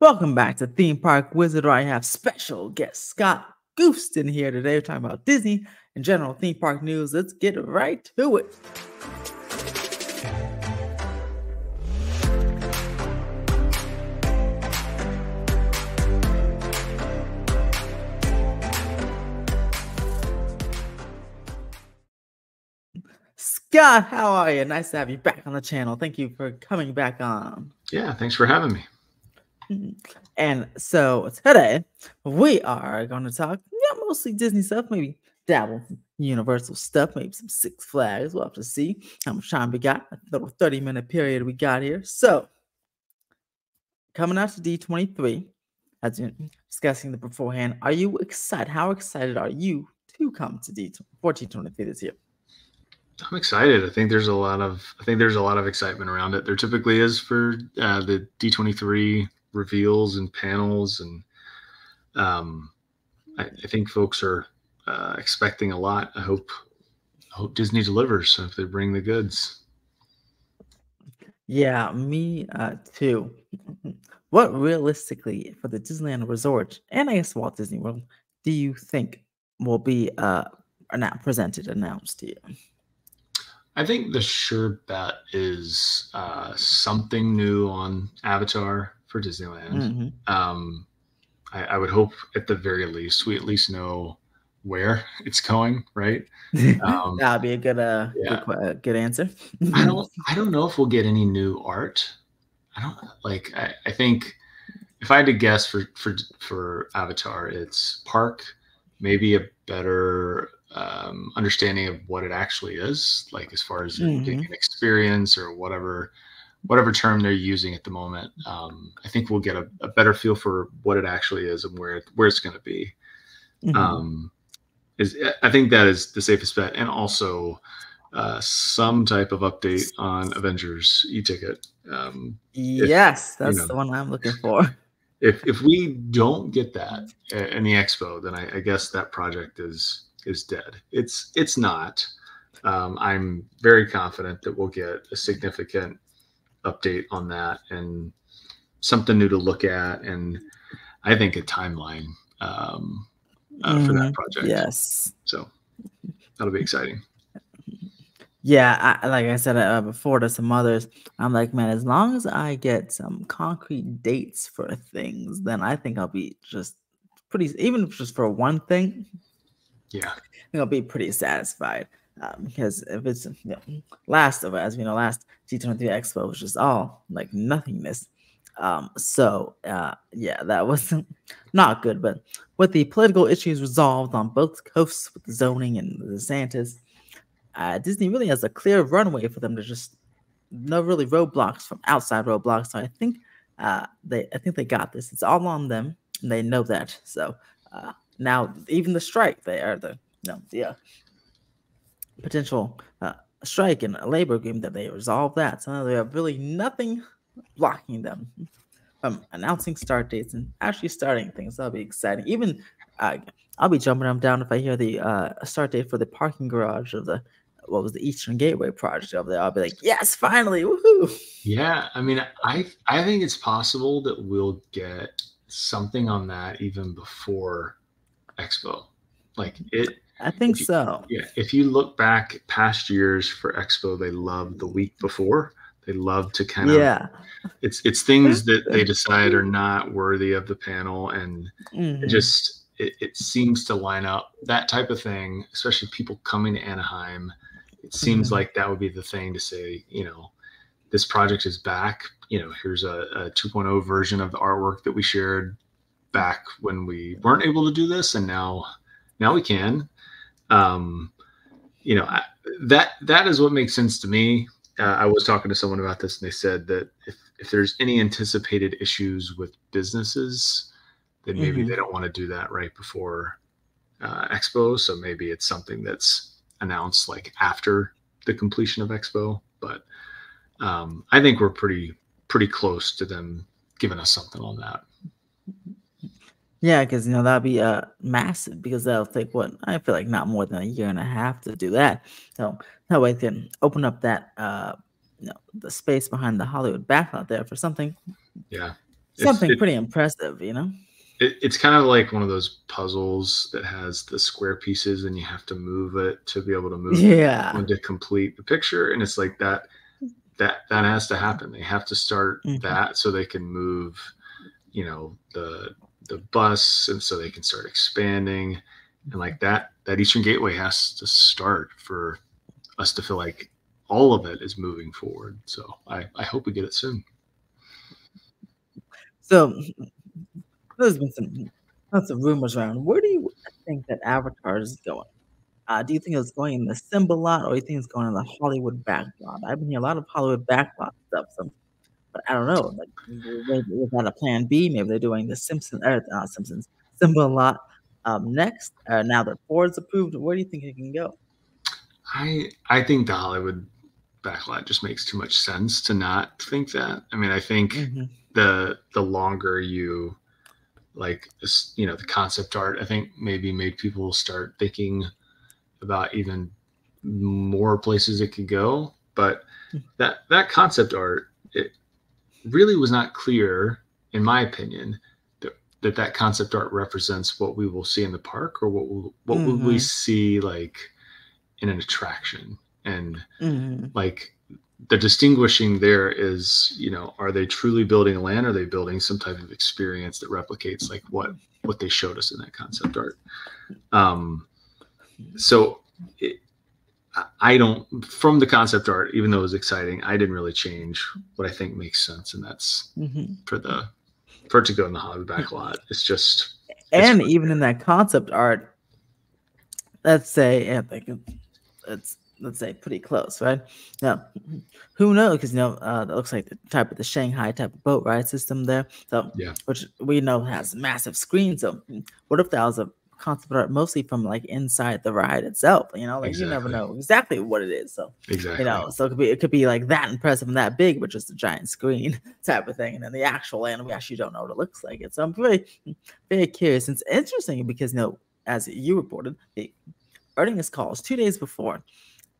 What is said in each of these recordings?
Welcome back to Theme Park Wizard, I have special guest Scott Gustin here today. We're talking about Disney and general theme park news. Let's get right to it. Scott, how are you? Nice to have you back on the channel. Thank you for coming back on. Yeah, thanks for having me. And so today we are going to talk, yeah, mostly Disney stuff, maybe dabble Universal stuff, maybe some Six Flags. We'll have to see how much time we got. A little 30 minute period we got here. So coming out to D23, as you're discussing the beforehand, are you excited? How excited are you to come to D1423 this year? I'm excited. I think there's a lot of I think there's a lot of excitement around it. There typically is for uh, the D23 reveals and panels, and um, I, I think folks are uh, expecting a lot. I hope I hope Disney delivers if they bring the goods. Yeah, me uh, too. What realistically for the Disneyland Resort and I guess Walt Disney World do you think will be uh not presented announced to you? I think the sure bet is uh, something new on Avatar for Disneyland. Mm-hmm. Um, I, I, would hope at the very least we at least know where it's going, right? Um, That'd be a good, uh, yeah. good, uh, good answer. I don't, I don't know if we'll get any new art. I don't like. I, I think if I had to guess for for for Avatar, it's park, maybe a better um, understanding of what it actually is, like as far as mm-hmm. an experience or whatever whatever term they're using at the moment. Um, I think we'll get a, a, better feel for what it actually is and where where it's going to be. Mm-hmm. Um, is I think that is the safest bet, and also uh, some type of update on Avengers e-ticket. Um, yes, if, that's you know, the one I'm looking for. If if we don't get that in the expo, then I, I guess that project is is dead. It's it's not. Um, I'm very confident that we'll get a significant update on that and something new to look at, and I think a timeline um, uh, mm, for that mm-hmm. project. Yes. So that'll be exciting. Yeah, I, like I said uh, before to some others, I'm like, man, as long as I get some concrete dates for things, then I think I'll be just pretty, even just for one thing, yeah, I think I'll be pretty satisfied. Um, because if it's you know, last of as we know, last D23 Expo was just all like nothingness. Um, so uh, yeah, that was not good. But with the political issues resolved on both coasts with the zoning and the DeSantis, uh, Disney really has a clear runway for them to just no really roadblocks from outside roadblocks. So I think uh, they I think they got this. It's all on them, and they know that. So uh, now, even the strike, they are the no, uh, potential uh, strike and a labor agreement that they resolve that. So they have really nothing blocking them from announcing start dates and actually starting things. That'll be exciting. Even uh, I'll be jumping them down if I hear the uh, start date for the parking garage of the what was the Eastern Gateway project over there. I'll be like, yes, finally, woohoo! Yeah, I mean, I I think it's possible that we'll get something on that even before Expo. Like it. I think you, so. Yeah. If you look back past years for Expo, they love the week before. They love to kind of yeah. It's it's things that they decide are not worthy of the panel, and mm-hmm. it just it, it seems to line up that type of thing. Especially people coming to Anaheim, it seems mm-hmm. like that would be the thing to say. You know, this project is back. You know, here's a, a 2.0 version of the artwork that we shared back when we weren't able to do this, and now now we can. Um, you know I, that that is what makes sense to me. Uh, I was talking to someone about this, and they said that if if there's any anticipated issues with businesses, then maybe mm-hmm. they don't want to do that right before uh, Expo. So maybe it's something that's announced like after the completion of Expo. But um, I think we're pretty pretty close to them giving us something on that. Yeah, because you know that'd be uh massive because that'll take what I feel like not more than a year and a half to do that. So that way can open up that uh you know the space behind the Hollywood backlot there for something yeah something it, pretty impressive, you know. It, it's kind of like one of those puzzles that has the square pieces, and you have to move it to be able to move yeah to complete the picture. And it's like that that that has to happen. They have to start mm-hmm. that so they can move, you know, the the bus, and so they can start expanding, and like that that Eastern Gateway has to start for us to feel like all of it is moving forward. So I I hope we get it soon. So there's been some lots of rumors around. Where do you think that Avatar is going? Uh, do you think it's going in the Simba lot, or do you think it's going in the Hollywood backlot? I've been hearing a lot of Hollywood backlot stuff, so, but I don't know. Like, maybe that a plan B? Maybe they're doing the Simpson, or uh, Simpsons Simba lot um, next. Uh, now that Ford's approved, where do you think it can go? I I think the Hollywood backlot just makes too much sense to not think that. I mean, I think mm-hmm. the the longer you like you know the concept art, I think maybe made people start thinking about even more places it could go. But hmm. that that concept art, it really was not clear, in my opinion, that that, that concept art represents what we will see in the park or what will, what mm-hmm. will we see like in an attraction and mm-hmm. like the distinguishing there is you know are they truly building a land are they building some type of experience that replicates like what what they showed us in that concept art um so it, I don't from the concept art, even though it was exciting, I didn't really change what I think makes sense, and that's mm-hmm. for the for it to go in the hobby back a lot. It's just and it's even in that concept art, let's say I think it's let's say pretty close, right? Now, who knows? Because you know, uh, that looks like the type of the Shanghai type of boat ride system there. So, yeah, which we know has massive screens. So, what if that was a concept art mostly from like inside the ride itself. You know, like exactly. you never know exactly what it is. So exactly, you know, so it could be it could be like that impressive and that big, but just a giant screen type of thing. And then the actual land, we actually don't know what it looks like. It. So I'm very very curious. It's interesting because you know, as you reported, the earnings calls two days before,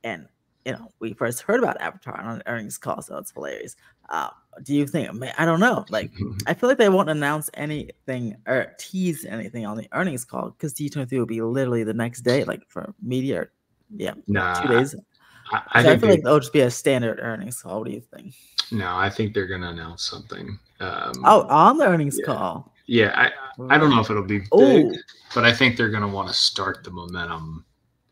and you know, we first heard about Avatar on earnings call, so it's hilarious. Uh, do you think? I don't know. Like, I feel like they won't announce anything or tease anything on the earnings call because D23 will be literally the next day, like for media. yeah, nah, two days. I, I, I feel like it'll just be a standard earnings call. What do you think? No, I think they're gonna announce something. Um, oh, on the earnings yeah. call. Yeah, I I don't know if it'll be big, Ooh. but I think they're gonna want to start the momentum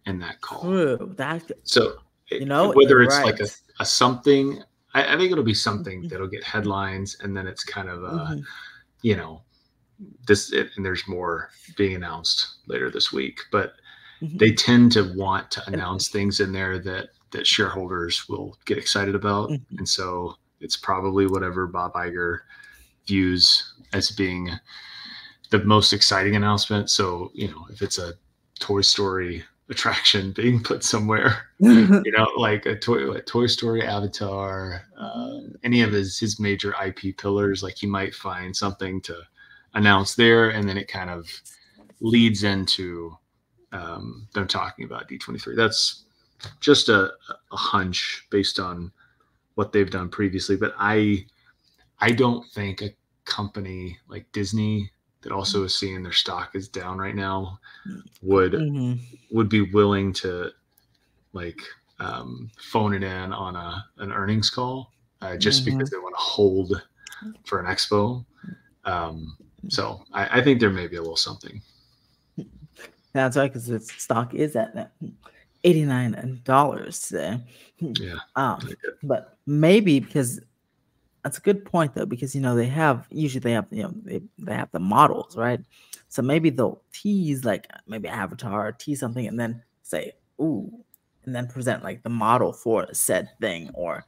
in that call. Ooh, that so you know whether it's right. like a, a something I, I, think it'll be something mm-hmm. that'll get headlines and then it's kind of uh mm-hmm. you know this it, and there's more being announced later this week but mm-hmm. they tend to want to announce things in there that that shareholders will get excited about mm-hmm. and so it's probably whatever bob Iger views as being the most exciting announcement so you know if it's a toy story attraction being put somewhere. you know, like a toy, a Toy Story, Avatar, uh, any of his his major IP pillars. Like he might find something to announce there, and then it kind of leads into um, them talking about D23. That's just a, a hunch based on what they've done previously, but I I don't think a company like Disney that also is seeing their stock is down right now would mm-hmm. would be willing to like um, phone it in on a an earnings call uh, just mm-hmm. because they want to hold for an expo. Um, so I, I, think there may be a little something. That's right, because the stock is at eighty nine dollars today. Yeah. Um, but maybe because that's a good point though, because you know they have usually they have you know they, they have the models, right? So maybe they'll tease like maybe Avatar, tease something, and then say, ooh, and then present like the model for said thing or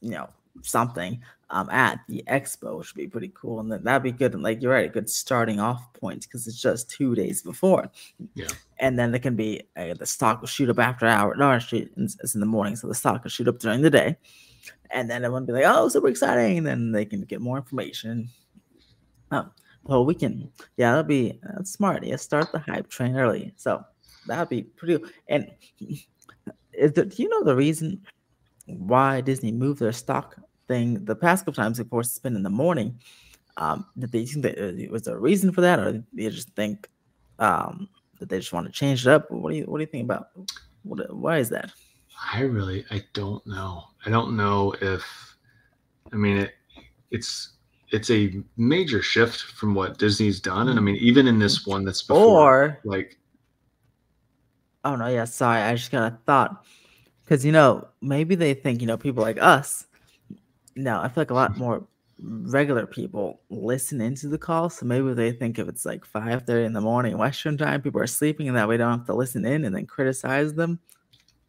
you know something um at the expo, which would be pretty cool. And then that'd be good. And Like you're right, a good starting off point because it's just two days before. Yeah. And then it can be uh, the stock will shoot up after hour. No, it's in the morning, so the stock will shoot up during the day and then everyone be like, "Oh, super exciting!" And then they can get more information. Oh, well, we can, yeah, that'll be that's smart. Yeah, start the hype train early. So that'd be pretty. And is there, do you know the reason why Disney moved their stock thing the past couple times? Of course, it's been in the morning. Um, did they think that uh, was there a reason for that, or they just think um, that they just want to change it up? What do you What do you think about? What, why is that? I really I don't know. I don't know if I mean it. It's it's a major shift from what Disney's done, and I mean even in this one that's before, or like. Oh no! Yeah, sorry. I just kind of thought because you know maybe they think you know people like us. No, I feel like a lot more regular people listen into the call. So maybe they think if it's like 5 30 in the morning Western time, people are sleeping and that we don't have to listen in and then criticize them.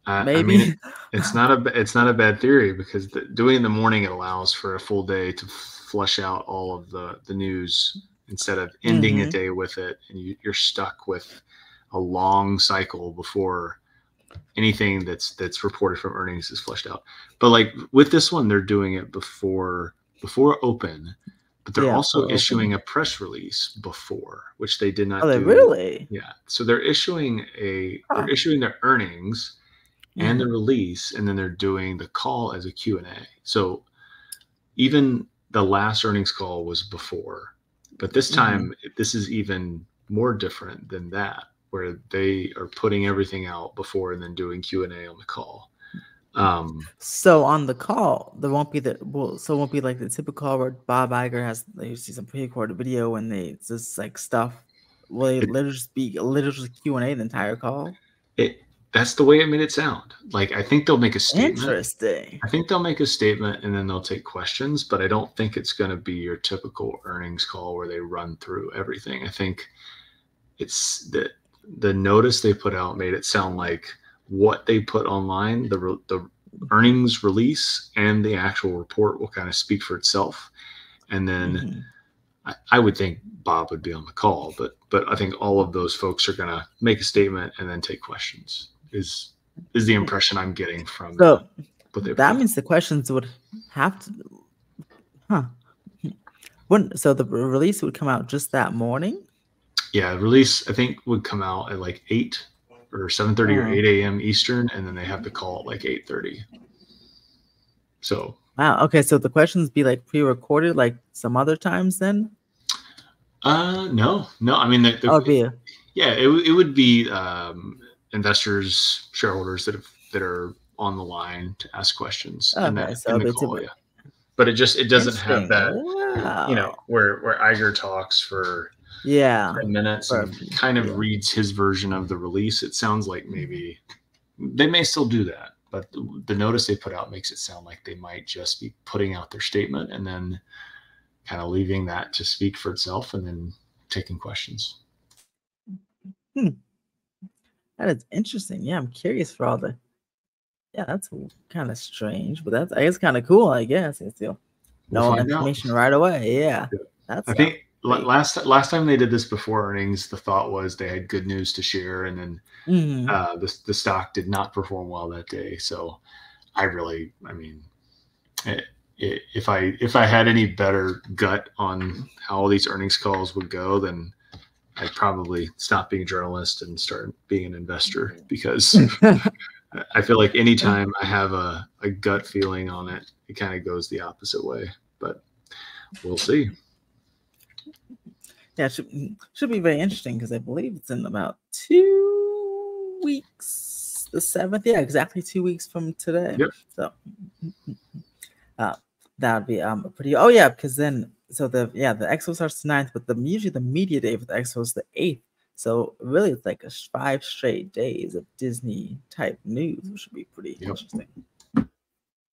Uh, maybe I mean, it's not a it's not a bad theory because the, doing it in the morning it allows for a full day to flush out all of the the news instead of ending mm-hmm. a day with it and you, you're stuck with a long cycle before anything that's that's reported from earnings is flushed out. But like with this one, they're doing it before before open, but they're yeah, also issuing open. a press release before, which they did not. Oh, do. really? Yeah. So they're issuing a huh. they're issuing their earnings mm-hmm. and the release, and then they're doing the call as a Q and A. So even the last earnings call was before, but this mm-hmm. time mm-hmm. this is even more different than that, where they are putting everything out before and then doing Q and A on the call. Um, so on the call, there won't be the well, so it won't be like the typical call where Bob Iger has they see some pre-recorded video and they just like stuff. Will they it, literally just be literally Q and A the entire call? It that's the way it made it sound. Like I think they'll make a statement. Interesting. I think they'll make a statement and then they'll take questions, but I don't think it's going to be your typical earnings call where they run through everything. I think it's the the notice they put out made it sound like what they put online, the the earnings release and the actual report will kind of speak for itself. And then mm-hmm. I, I, would think Bob would be on the call, but but I think all of those folks are going to make a statement and then take questions. Is is the impression I'm getting from so that means the questions would have to, huh? When so the release would come out just that morning. Yeah, release I think would come out at like eight or 7.30 or 8 a.m eastern and then they have to call at like 8.30 so wow okay so the questions be like pre-recorded like some other times then? Uh no no i mean the, the, oh, be a- yeah it, it would be um investors shareholders that have that are on the line to ask questions okay, and that, so call, yeah. but it just it doesn't have that wow. you know where where Iger talks for yeah 10 minutes and kind of yeah. reads his version of the release it sounds like maybe they may still do that but the, the notice they put out makes it sound like they might just be putting out their statement and then kind of leaving that to speak for itself and then taking questions hmm. That is interesting yeah i'm curious for all the yeah that's kind of strange but that's i guess kind of cool i guess it's still we'll no information out. right away yeah, yeah. that's i think last last time they did this before earnings, the thought was they had good news to share, and then mm. uh, the the stock did not perform well that day. So I really, I mean, it, it, if I if I had any better gut on how all these earnings calls would go, then I'd probably stop being a journalist and start being an investor because I feel like anytime I have a, a gut feeling on it, it kind of goes the opposite way. But we'll see yeah, should should be very interesting because I believe it's in about two weeks, the seventh. Yeah, exactly two weeks from today. Yep. So uh, that would be um pretty. Oh yeah, because then so the yeah the expo starts the ninth, but the usually the media day for the expo is the eighth. So really, it's like a five straight days of Disney type news, which should be pretty yep. interesting.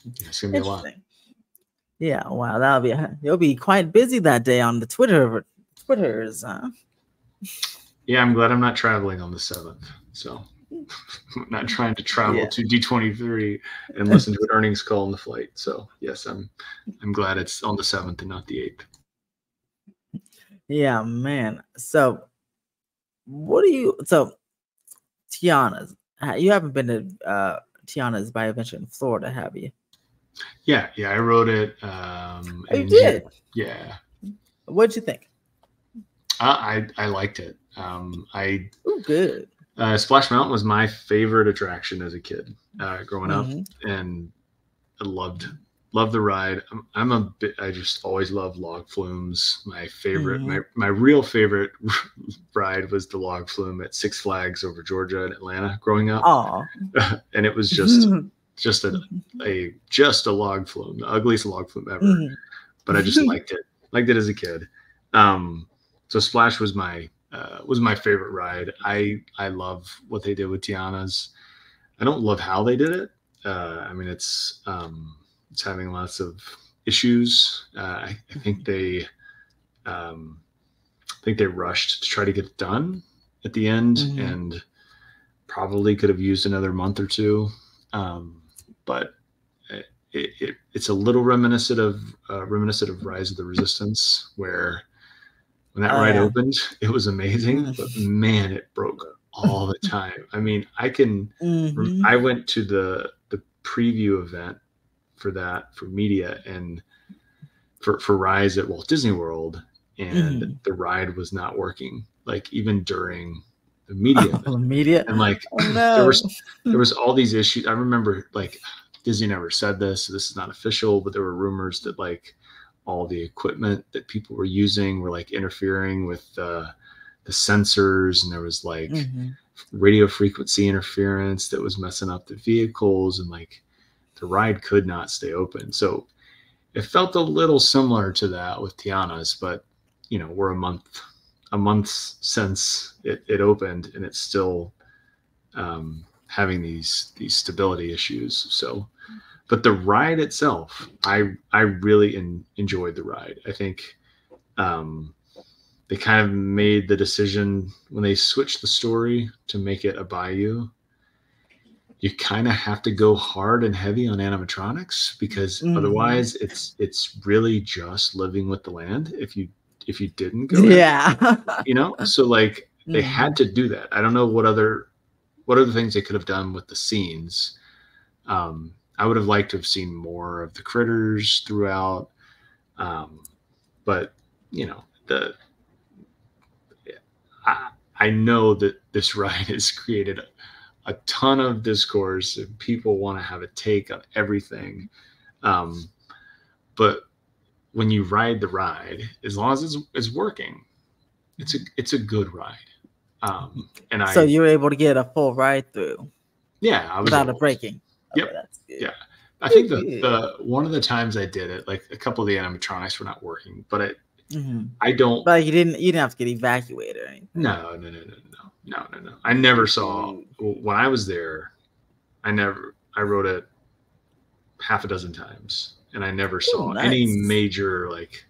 It's gonna be a lot. Yeah, wow, that'll be you'll be quite busy that day on the Twitter Twitters. Huh? Yeah, I'm glad I'm not traveling on the seventh. So not trying to travel yeah. to D23 and listen to an earnings call on the flight. So yes, I'm I'm glad it's on the seventh and not the eighth. Yeah, man. So what do you so Tiana's you haven't been to uh Tiana's Bayou Adventure in Florida, have you? Yeah, yeah, I wrote it. Um, oh, you did? Yeah. What'd you think? I I liked it. Um, I Ooh, good. Uh, Splash Mountain was my favorite attraction as a kid, uh, growing mm-hmm. up, and I loved loved the ride. I'm, I'm, a bit. I just always love log flumes. My favorite, mm-hmm. my my real favorite ride was the log flume at Six Flags over Georgia and Atlanta growing up. Oh, and it was just just a a just a log flume, the ugliest log flume ever. Mm-hmm. But I just liked it, liked it as a kid. Um, so Splash was my uh, was my favorite ride. I I love what they did with Tiana's. I don't love how they did it. Uh, I mean, it's um, it's having lots of issues. Uh, I, I, think they um, I think they rushed to try to get it done at the end, mm-hmm. and probably could have used another month or two. Um, but it, it, it's a little reminiscent of uh, reminiscent of Rise of the Resistance, where when that oh, ride yeah. opened, it was amazing, but man, it broke all the time. I mean, I can. Mm-hmm. I went to the the preview event for that for media and for for Rise at Walt Disney World, and mm. the ride was not working. Like even during the media, oh, media, and like oh, no. there was there was all these issues. I remember like Disney never said this. So this is not official, but there were rumors that like all the equipment that people were using were like interfering with uh, the sensors, and there was like mm-hmm. radio frequency interference that was messing up the vehicles, and like the ride could not stay open. So it felt a little similar to that with Tiana's, but you know we're a month a month since it, it opened, and it's still um, having these these stability issues. So but the ride itself, I I really in, enjoyed the ride. I think um, they kind of made the decision when they switched the story to make it a bayou. You kind of have to go hard and heavy on animatronics because mm-hmm. otherwise, it's it's really just living with the land. If you if you didn't go, yeah, you know. So like they mm-hmm. had to do that. I don't know what other what other things they could have done with the scenes. Um, I would have liked to have seen more of the critters throughout. Um, but you know, the I, I know that this ride has created a, a ton of discourse and people want to have a take on everything. Um, but when you ride the ride, as long as it's, it's working, it's a it's a good ride. Um, and I so you were able to get a full ride through. Yeah, I was without a breaking. Yep. Okay, yeah. I think the, the one of the times I did it, like a couple of the animatronics were not working, but it mm-hmm. I don't But you didn't you didn't have to get evacuated or anything. No, no, no, no, no. No, no, no. I never saw when I was there, I never I wrote it half a dozen times and I never saw Ooh, nice. any major like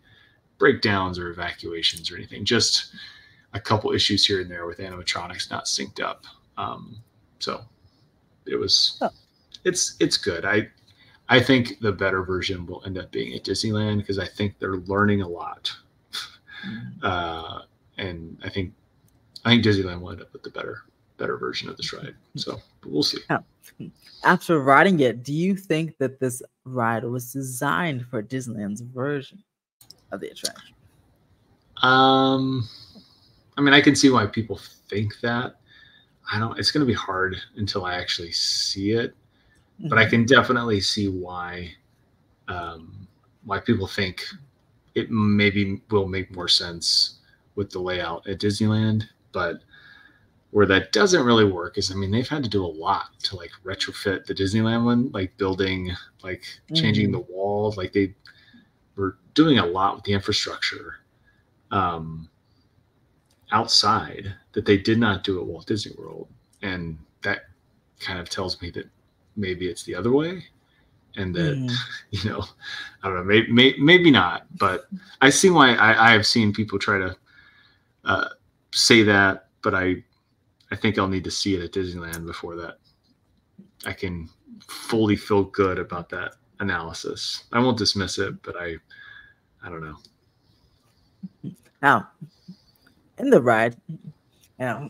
breakdowns or evacuations or anything. Just a couple issues here and there with animatronics not synced up. Um, so it was oh it's it's good. I I think the better version will end up being at Disneyland because I think they're learning a lot, mm-hmm. uh, and I think I think Disneyland will end up with the better better version of this ride. So we'll see. After riding it, do you think that this ride was designed for Disneyland's version of the attraction? Um, I mean, I can see why people think that. I don't. It's going to be hard until I actually see it but I mm-hmm. can definitely see why um, why people think it maybe will make more sense with the layout at Disneyland. But where that doesn't really work is, I mean, they've had to do a lot to like retrofit the Disneyland one, like building, like changing mm-hmm. the walls, like they were doing a lot with the infrastructure um, outside that they did not do at Walt Disney World, and that kind of tells me that maybe it's the other way and that mm. you know i don't know maybe, may, maybe not but i see why I, I have seen people try to uh, say that but i i think i'll need to see it at disneyland before that i can fully feel good about that analysis i won't dismiss it but i i don't know now in the ride you know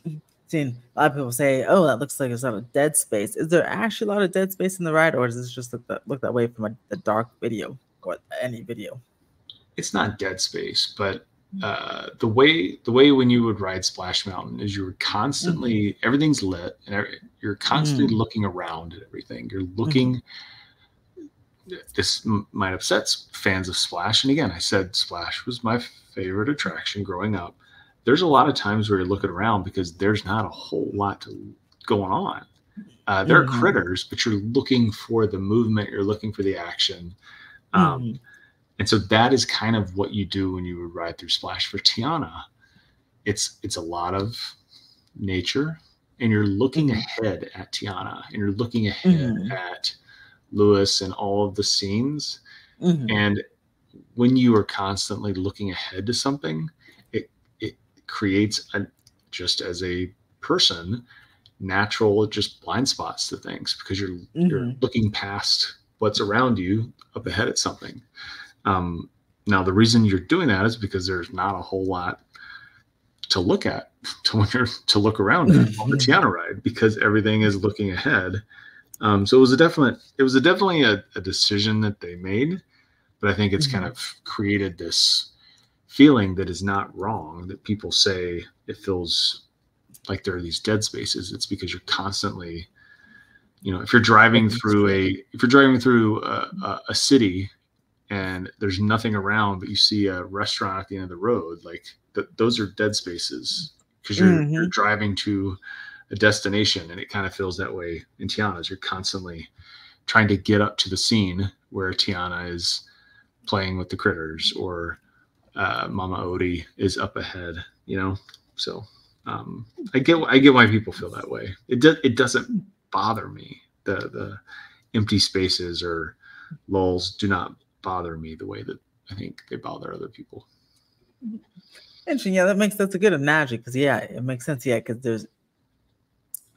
seen a lot of people say, "Oh, that looks like there's a lot of dead space." Is there actually a lot of dead space in the ride, or does this just look that look that way from a, a dark video or any video? It's not dead space, but uh, the way the way when you would ride Splash Mountain is you were constantly mm-hmm. everything's lit and you're constantly mm-hmm. looking around at everything. You're looking. Mm-hmm. this might upset fans of Splash. And again, I said Splash was my favorite attraction growing up. There's a lot of times where you're looking around because there's not a whole lot to, going on. Uh, there mm-hmm. are critters, but you're looking for the movement, you're looking for the action. Um, mm-hmm. And so that is kind of what you do when you would ride through Splash for Tiana. It's it's a lot of nature, and you're looking mm-hmm. ahead at Tiana, and you're looking ahead mm-hmm. at Louis and all of the scenes. Mm-hmm. And when you are constantly looking ahead to something, creates a just as a person natural just blind spots to things because you're mm-hmm. you're looking past what's around you up ahead at something. Um, now the reason you're doing that is because there's not a whole lot to look at to when you're to look around on the mm-hmm. Tiana ride because everything is looking ahead um, so it was a definite, it was a definitely a, a decision that they made, but I think it's mm-hmm. kind of created this feeling that is not wrong. That people say it feels like there are these dead spaces. It's because you're constantly, you know, if you're driving through a, if you're driving through a, a, city and there's nothing around, but you see a restaurant at the end of the road, like th- those are dead spaces because you're, mm-hmm. you're driving to a destination and it kind of feels that way in tiana's you're constantly trying to get up to the scene where tiana is playing with the critters or uh, mama odie is up ahead you know so um, i get i get why people feel that way it, does it doesn't bother me the the empty spaces or lulls do not bother me the way that i think they bother other people Interesting. Yeah, that makes that's a good analogy because yeah, it makes sense. Yeah, because there's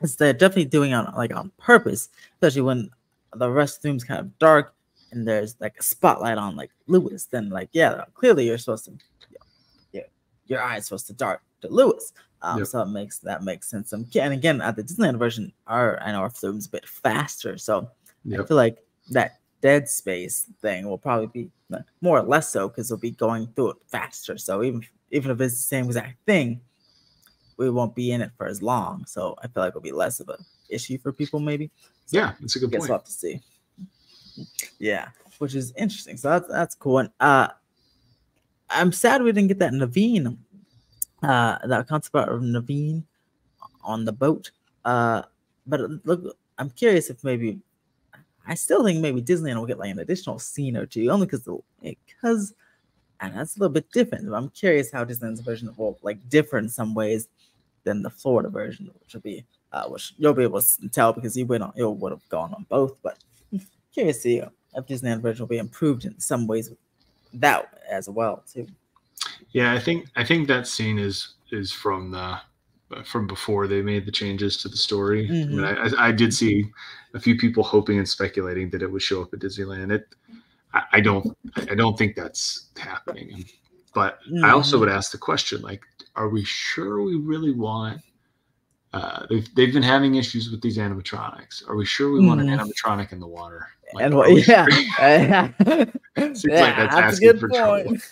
it's they're definitely doing on like on purpose, especially when the rest of the room's kind of dark and there's like a spotlight on like Louis. Then like yeah, clearly you're supposed to, yeah, your eyes supposed to dart to Louis. Um, yep. so it makes that makes sense. Um, and again, at the Disneyland version, our I know our film's a bit faster, so yep. I feel like that dead space thing will probably be more or less so because we'll be going through it faster. So even even if it's the same exact thing, we won't be in it for as long. So I feel like it'll be less of a issue for people, maybe. So yeah, it's a good guess point. We'll have to see. Yeah, which is interesting. So that's that's cool. And uh, I'm sad we didn't get that Naveen, uh, that concept of Naveen on the boat. Uh, but look, I'm curious if maybe I still think maybe Disneyland will get like an additional scene or two, only because because and that's a little bit different. I'm curious how Disneyland's version will like differ in some ways than the Florida version, which will be uh, which you'll be able to tell because you went on you would have gone on both. But curious to see if Disneyland version will be improved in some ways that as well too. Yeah, I think I think that scene is is from the from before they made the changes to the story. Mm-hmm. I, mean, I, I, did see a few people hoping and speculating that it would show up at Disneyland. It, I, I don't, I don't think that's happening. But mm-hmm. I also would ask the question, like, are we sure we really want uh, they've, they've been having issues with these animatronics. Are we sure we want an mm. animatronic in the water? Like, and what, yeah, seems yeah, like that's, that's asking for point.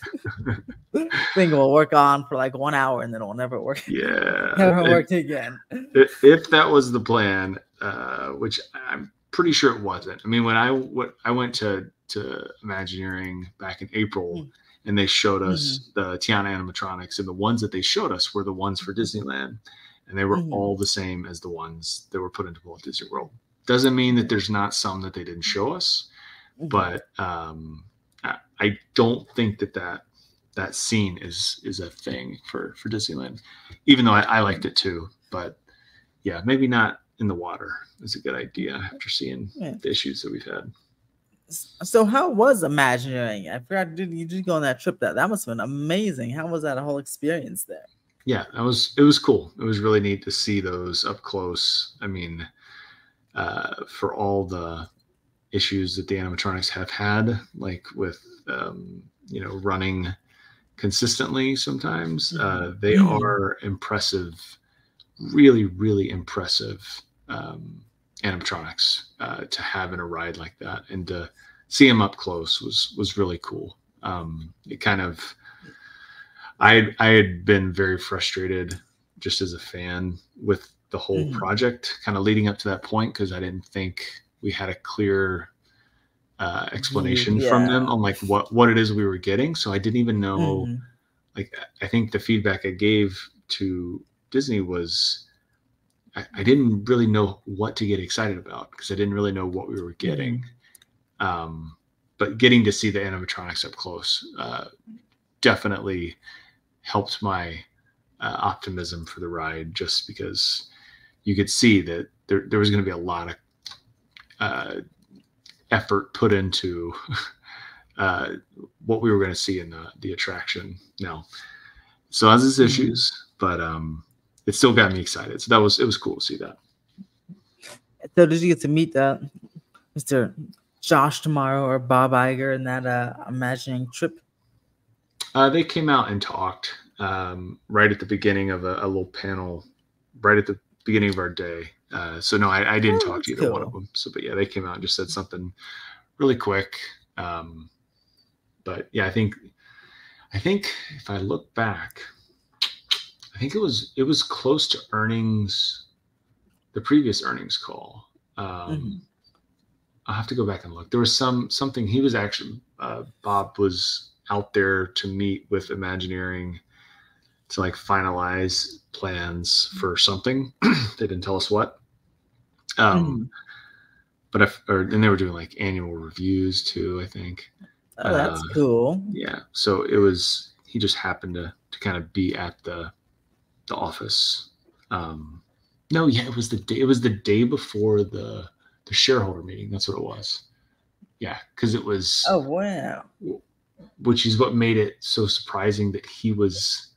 trouble. Thing will work on for like one hour and then it'll never work. Yeah, never if, worked again. If, if that was the plan, uh, which I'm pretty sure it wasn't. I mean, when I what I went to to Imagineering back in April. Mm and they showed us mm-hmm. the Tiana animatronics, and the ones that they showed us were the ones for Disneyland, and they were mm-hmm. all the same as the ones that were put into Walt Disney World. Doesn't mean that there's not some that they didn't show us, mm-hmm. but um, I, I don't think that that that scene is is a thing for for Disneyland, even though I, I liked it too. But yeah, maybe not in the water is a good idea after seeing yeah. the issues that we've had. So how was Imagineering? I forgot. Did you did go on that trip? That that must have been amazing. How was that whole experience there? Yeah, that was it was cool. It was really neat to see those up close. I mean, uh, for all the issues that the animatronics have had, like with um, you know running consistently, sometimes uh, mm-hmm. they mm-hmm. are impressive. Really, really impressive. Um, animatronics uh, to have in a ride like that and to see them up close was was really cool um, it kind of i i had been very frustrated just as a fan with the whole mm project kind of leading up to that point because i didn't think we had a clear uh, explanation yeah. from them on like what what it is we were getting. So I didn't even know. Mm-hmm. Like I think the feedback I gave to Disney was I, I, didn't really know what to get excited about because I didn't really know what we were getting. Mm-hmm. Um, but getting to see the animatronics up close uh, definitely helped my uh, optimism for the ride just because you could see that there, there was going to be a lot of uh, effort put into uh, what we were going to see in the, the attraction. Now so has its mm-hmm. issues but um, it still got me excited. So that was it was cool to see that. So did you get to meet that mr Josh D'Amaro or bob Iger in that uh, Imagineering trip uh, they came out and talked um, right at the beginning of a, a, little panel, right at the beginning of our day. Uh, so no, I, I didn't oh, talk to either cool. one of them. So, but yeah, they came out and just said something really quick. Um, but yeah, I think, I think if I look back, I think it was it was close to earnings, the previous earnings call. Um, mm-hmm. I'll have to go back and look. There was some something he was actually uh, Bob was out there to meet with Imagineering to like finalize plans for something. they didn't tell us what. Um, mm. but if or and they were doing like annual reviews too, I think. Oh, that's uh, cool. Yeah. So it was he just happened to to kind of be at the the office. Um no, yeah, it was the day it was the day before the the shareholder meeting. That's what it was. Yeah, because it was Oh wow. Which is what made it so surprising that he was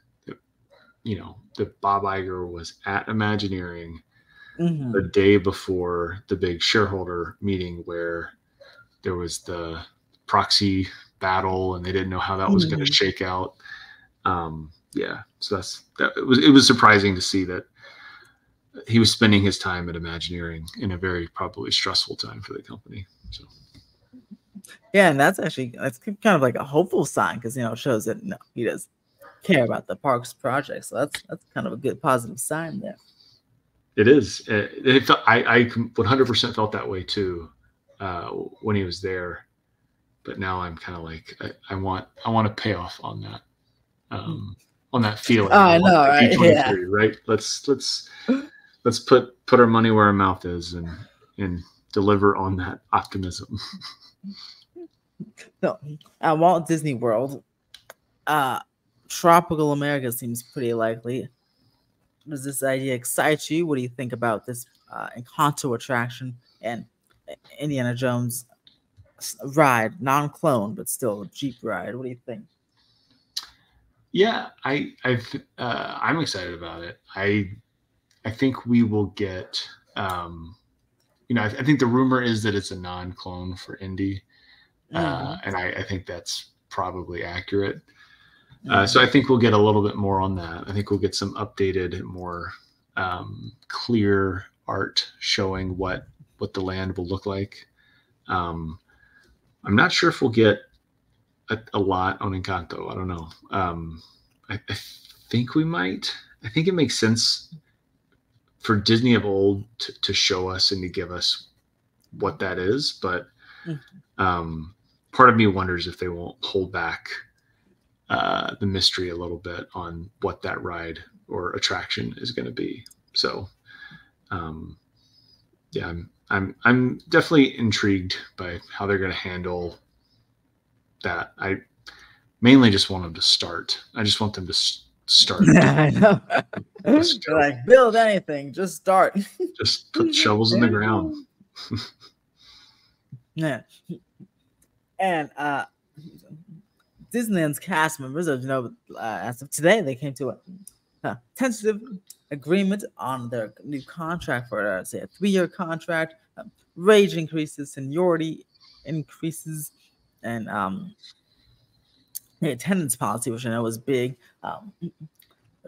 you know, that Bob Iger was at Imagineering mm-hmm. the day before the big shareholder meeting where there was the proxy battle and they didn't know how that was mm-hmm. going to shake out. Um, yeah, so that's that. It was it was surprising to see that he was spending his time at Imagineering in a very probably stressful time for the company. So. Yeah, and that's actually that's kind of like a hopeful sign because you know it shows that no, he does care about the parks project. So that's that's kind of a good positive sign there. It is. It, it felt, I I 100% felt that way too uh, when he was there, but now I'm kind of like I, I, want I want to pay off on that um, on that feeling. Oh, I know, right? Yeah. Right. Let's let's let's put put our money where our mouth is and and deliver on that optimism. no, at Walt Disney World, uh, tropical America seems pretty likely. Does this idea excite you? What do you think about this uh, Encanto attraction and Indiana Jones ride, non-clone but still a Jeep ride? What do you think? Yeah, I i uh, I'm excited about it. I I think we will get. Um, you know, I, I think the rumor is that it's a non-clone for Indy, uh, mm. and I, I think that's probably accurate. Uh, so I think we'll get a little bit more on that. I think we'll get some updated, more um, clear art showing what what the land will look like. Um, I'm not sure if we'll get a, a lot on Encanto. I don't know. Um, I, I, think we might. I think it makes sense for Disney of old to, to show us and to give us what that is. But mm-hmm. um, part of me wonders if they won't hold back uh, the mystery a little bit on what that ride or attraction is going to be. So, um, yeah, I'm I'm I'm definitely intrigued by how they're going to handle that. I mainly just want them to start. I just want them to start. Yeah, I know. Start. like build anything, just start. just put shovels in the ground. yeah, and uh, Disneyland's cast members, as you know, uh, as of today, they came to a, a tentative agreement on their new contract for, uh, say, a three-year contract, uh, wage increases, seniority increases, and um, the attendance policy, which I know was big. Um,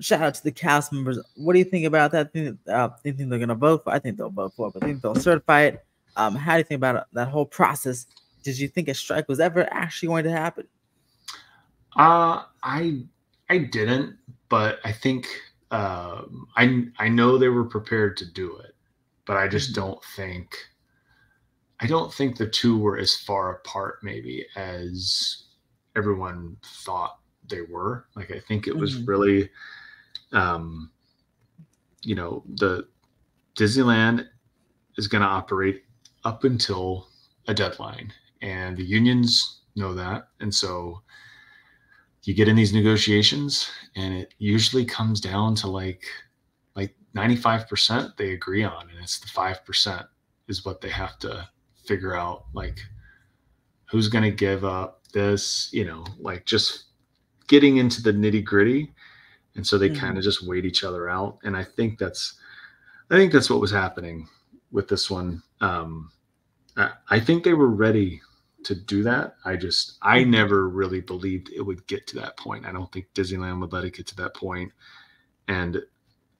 shout out to the cast members. What do you think about that? Think, uh, think they're going to vote for? I think they'll vote for it, but I think they'll certify it. Um, how do you think about that whole process? Did you think a strike was ever actually going to happen? Uh, I I didn't, but I think uh, I I know they were prepared to do it, but I just mm-hmm. don't think I don't think the two were as far apart maybe as everyone thought they were. Like I think it was mm-hmm. really um you know, the Disneyland is going to operate up until a deadline and the unions know that. And so you get in these negotiations and it usually comes down to like like 95% they agree on and it's the 5% is what they have to figure out like who's going to give up this you know like just getting into the nitty gritty and so they mm-hmm. kind of just wait each other out. And i think that's i think that's what was happening with this one. Um I, I think they were ready to do that. I just I mm-hmm. never really believed it would get to that point. I don't think Disneyland would let it get to that point. And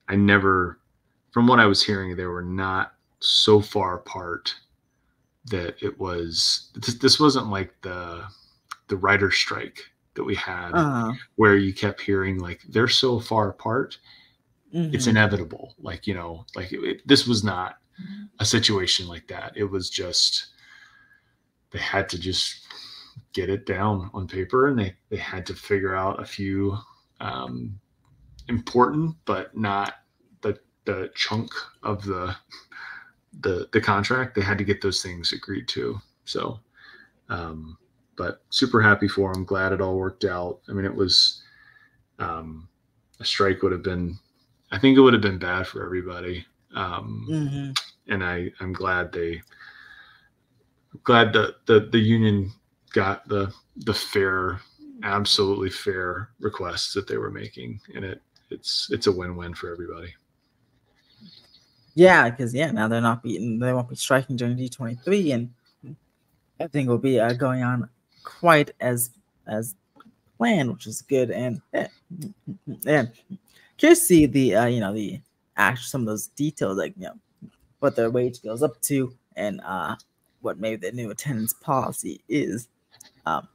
I never from what I was hearing, they were not so far apart that it was this, this wasn't like the the writer strike that we had uh-huh. where you kept hearing like they're so far apart mm-hmm. it's inevitable like you know like it, it, this was not a situation like that it was just they had to just get it down on paper and they, they had to figure out a few um, important but not the the chunk of the the the contract. They had to get those things agreed to. So um, but super happy for them glad it all worked out. I mean it was um, a strike would have been i think it would have been bad for everybody. Um, mm-hmm. and i i'm glad they glad that the the union got the the fair, absolutely fair requests that they were making, and it it's it's a win win for everybody. Yeah, because yeah, now they're not beating, they won't be striking during D twenty three, and everything will be uh, going on quite as as planned, which is good. And and curious to see the uh, you know the actual some of those details, like you know what their wage goes up to, and uh what maybe the new attendance policy is. Um,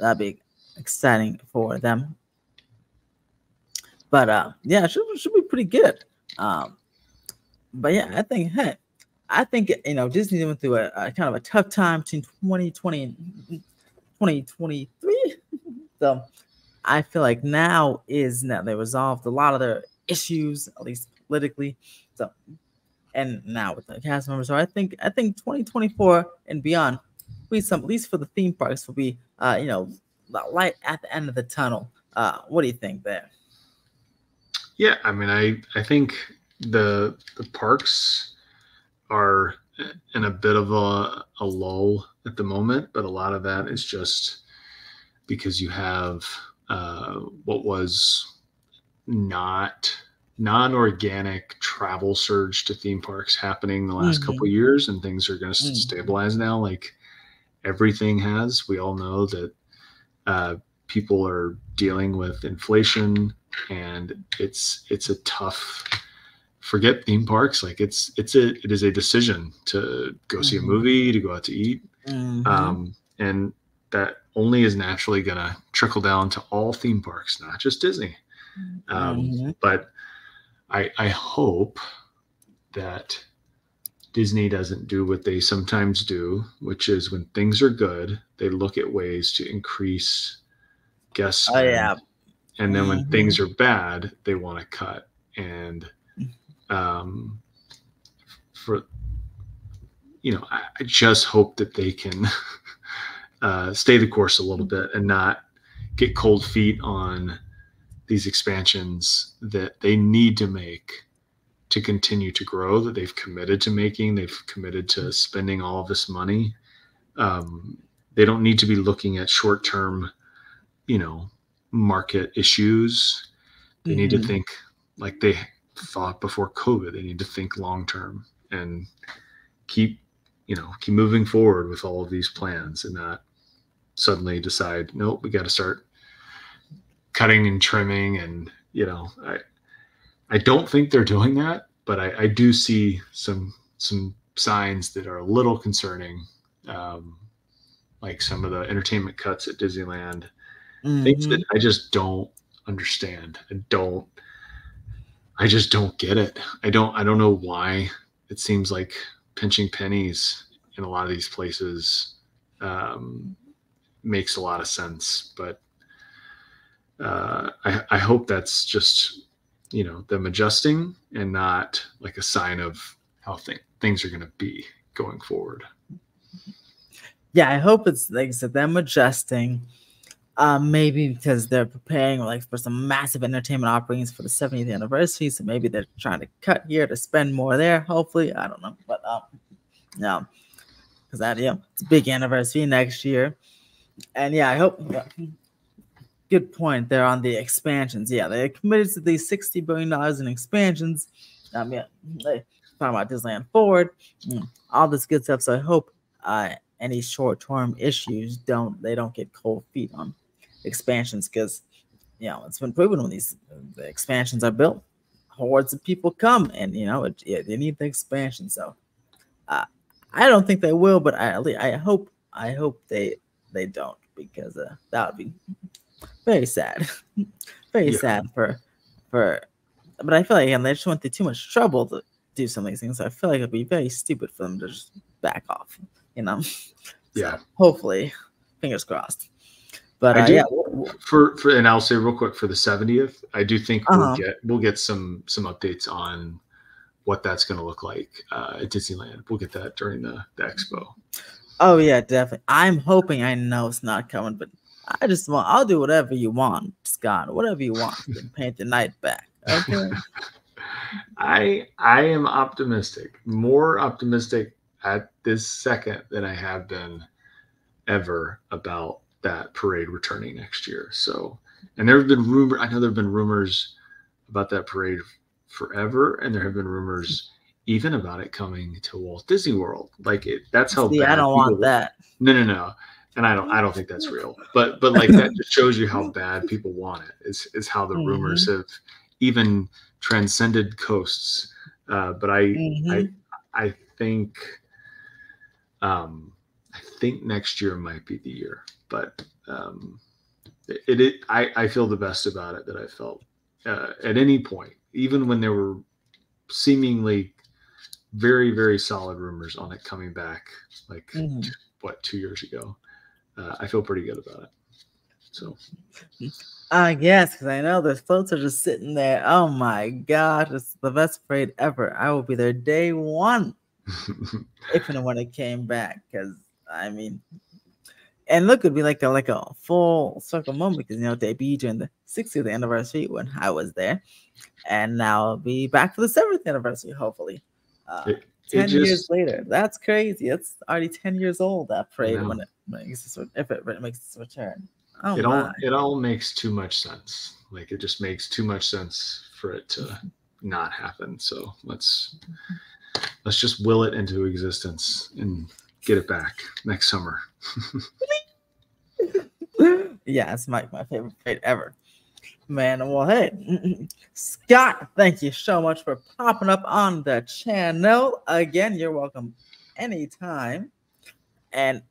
that'd be exciting for them. But uh, yeah, should, should be pretty good. Um, but yeah, I think hey, I think you know Disney went through a, a kind of a tough time between 2020 and 2023. so I feel like now is now they resolved a lot of their issues, at least politically. So and now with the cast members. So I think I think 2024 and beyond, we some at least for the theme parks will be uh, you know light at the end of the tunnel. Uh, what do you think there? Yeah, I mean, I I think the the parks are in a bit of a, a lull at the moment, but a lot of that is just because you have uh, what was not non-organic travel surge to theme parks happening the last mm-hmm. couple years and things are going to mm-hmm. stabilize now like everything has we all know that uh, people are dealing with inflation and it's it's a tough forget theme parks like it's it's a it is a decision to go mm-hmm. see a mm-hmm. movie to go out to eat mm-hmm. um, and that only is naturally going to trickle down to all theme parks not just disney um, mm-hmm. but I, I hope that Disney doesn't do what they sometimes do, which is when things are good, they look at ways to increase guests. Oh yeah. And then when mm-hmm. things are bad, they want to cut. And um, for you know, I, I just hope that they can uh, stay the course a little bit and not get cold feet on these expansions that they need to make to continue to grow that they've committed to making they've committed to spending all of this money um, they don't need to be looking at short-term you know market issues they mm-hmm. need to mm-hmm. think like they thought before covid they need to think long term and keep you know keep moving forward with all of these plans and not suddenly decide nope we got to start cutting and trimming and you know i i don't think they're doing that but i i do see some some signs that are a little concerning um like some of the entertainment cuts at disneyland mm-hmm. things that i just don't understand i don't i just don't get it i don't i don't know why it seems like pinching pennies in a lot of these places um, makes a lot of sense. But uh, I, I hope that's just you know them adjusting and not like a sign of how th- things are going to be going forward. Yeah, I hope it's like said, them adjusting. Um, maybe because they're preparing like for some massive entertainment offerings for the 70th anniversary, so maybe they're trying to cut here to spend more there. Hopefully, I don't know, but um, yeah, because that yeah, it's a big anniversary next year, and yeah, I hope. Good point there on the expansions. Yeah, they are committed to these 60 billion dollars in expansions. Um, yeah, they talking about Disneyland Forward, mm, all this good stuff. So I hope uh any short-term issues don't they don't get cold feet on expansions because you know it's been proven when these the expansions are built hordes of people come and you know it, they need the expansion so uh, i don't think they will but i i hope i hope they they don't because uh, that would be very sad very yeah. sad for for but i feel like again they just went through too much trouble to do some of these things so i feel like it'd be very stupid for them to just back off you know. Yeah. So hopefully, fingers crossed. But uh, do, yeah, for for and I'll say real quick for the 70th, I do think we'll uh-huh. get we'll get some some updates on what that's going to look like uh, at Disneyland. We'll get that during the, the expo. Oh yeah, definitely. I'm hoping. I know it's not coming, but I just want. I'll do whatever you want, Scott. Whatever you want. paint the night back. Okay. I I am optimistic. More optimistic at this second than I have been ever about that parade returning next year. So, and there have been rumors. I know there have been rumors about that parade forever, and there have been rumors even about it coming to Walt Disney World. Like it, that's how. See, I don't want that. No, no, no. And I don't, I don't think that's real. But, but like that just shows you how bad people want it. Is is how the mm-hmm. rumors have even transcended coasts. Uh, but I, mm-hmm. I, I think um, I think next year might be the year, but um, it, it, I, I feel the best about it that I felt uh, at any point, even when there were seemingly very very solid rumors on it coming back, like mm-hmm. what two years ago. Uh, I feel pretty good about it. So, I guess because I know the floats are just sitting there. Oh my gosh, it's the best parade ever. I will be there day one if and when it came back. Because I mean, and look, it'd be like a like a full circle moment because you know debuted during the 60th anniversary when I was there, and now I'll be back for the 7th anniversary, hopefully. Uh, it, 10 just, years later. That's crazy. It's already 10 years old, that parade, when it makes its, if it makes its return. Oh it my. all it all makes too much sense. Like it just makes too much sense for it to not happen. So let's let's just will it into existence and get it back next summer. yeah, it's my, my favorite fate ever. Man, well, hey, Scott, thank you so much for popping up on the channel. Again, you're welcome anytime. And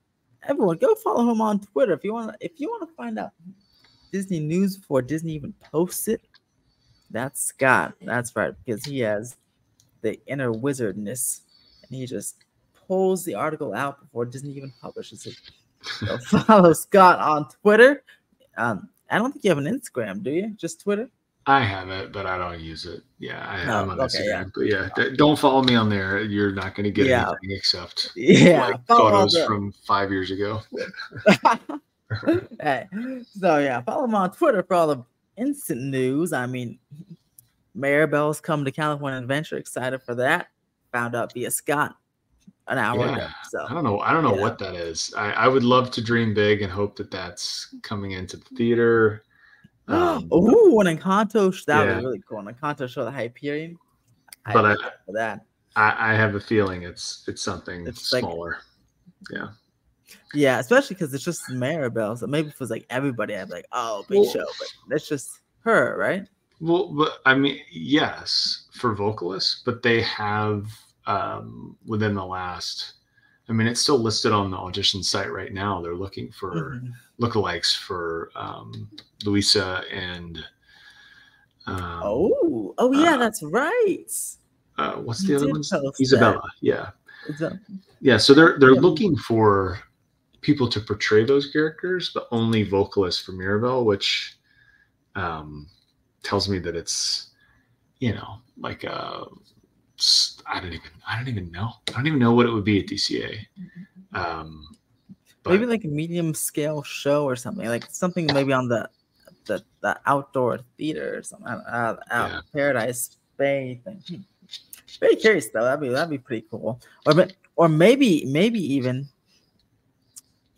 everyone, go follow him on Twitter if you want. If you want to find out Disney news before Disney even posts it, that's Scott. That's right, because he has the inner wizardness, and he just pulls the article out before Disney even publishes it. So follow Scott on Twitter. Um, I don't think you have an Instagram, do you? Just Twitter? I have it, but I don't use it. Yeah, I, am oh, on okay, Instagram, yeah. but yeah, don't follow me on there. You're not going to get yeah. anything except yeah like photos from five years ago. hey, so yeah, follow him on Twitter for all the instant news. I mean, Mirabel's come to California Adventure. Excited for that. Found out via Scott an hour yeah. ago. So I don't know. I don't know yeah. what that is. I, I would love to dream big and hope that that's coming into the theater. Um, oh, when Encanto that yeah. was really cool. When Encanto show the Hyperion. But I, for that. I, I have a feeling it's it's something it's smaller. Like, yeah. Yeah, especially because it's just Mirabel. So maybe if it was like everybody, I'd be like, oh, big well, show. But that's just her, right? Well, but I mean, yes, for vocalists, but they have um, within the last. I mean, it's still listed on the audition site right now. They're looking for mm-hmm. lookalikes for um, Luisa and. Um, oh, oh yeah, uh, that's right. Uh, what's the other one? Isabela. That. Yeah. yeah, so they're they're yeah. looking for people to portray those characters, but only vocalists for Mirabel, which um, tells me that it's you know like a I don't even I don't even know I don't even know what it would be at DCA. Mm-hmm. Um, but, maybe like a medium scale show or something like something maybe on the the, the outdoor theater or something uh, out yeah. Paradise Bay thing. Very curious though. That'd be that'd be pretty cool. Or or maybe maybe even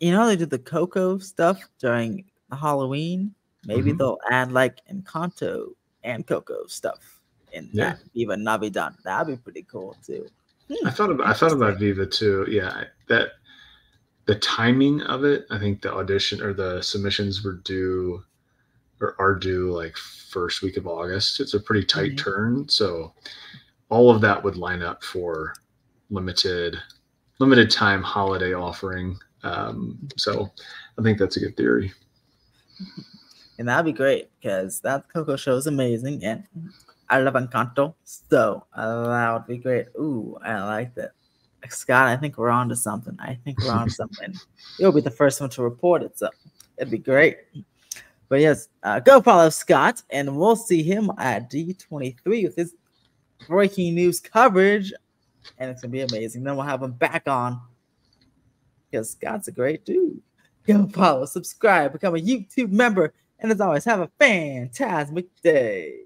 you know they did the Coco stuff during Halloween. Maybe mm-hmm. they'll add like Encanto and Coco stuff in yeah. Viva Navidad. That'd be pretty cool too. Hmm. I thought about I thought about Viva too. Yeah, that the timing of it. I think the audition or the submissions were due or are due like first week of August. It's a pretty tight mm-hmm. turn, so all of that would line up for limited limited time holiday offering. Um, so I think that's a good theory. And that'd be great because that Coco show is amazing and I love Encanto. So uh, that would be great. Ooh, I like that. Scott, I think we're on to something. I think we're on something. You'll be the first one to report it, so it'd be great. But yes, uh, go follow Scott, and we'll see him at D23 with his breaking news coverage, and it's gonna be amazing. Then we'll have him back on because Scott's a great dude. Go follow, subscribe, become a YouTube member, and as always, have a fantastic day.